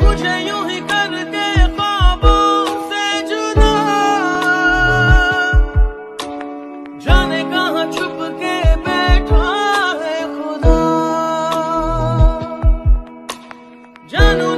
मुझे यूँ ही कर दे जाने कहा छुप के बैठा है खुदा। जानू